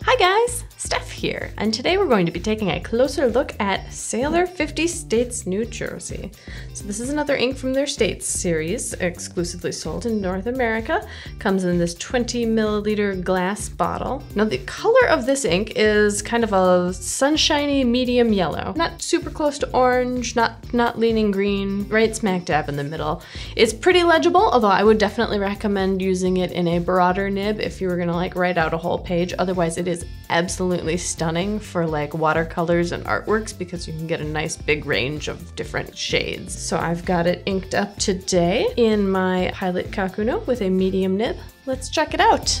Hi guys, Steph here, and today we're going to be taking a closer look at Sailor 50 States, New Jersey. So this is another ink from their States series, exclusively sold in North America. Comes in this 20 milliliter glass bottle. Now the color of this ink is kind of a sunshiny medium yellow. Not super close to orange, not, not leaning green, right smack dab in the middle. It's pretty legible, although I would definitely recommend using it in a broader nib if you were gonna like write out a whole page. Otherwise it is absolutely stunning for like watercolors and artworks because you can get a nice big range of different shades. So I've got it inked up today in my Pilot Kakuno with a medium nib. Let's check it out.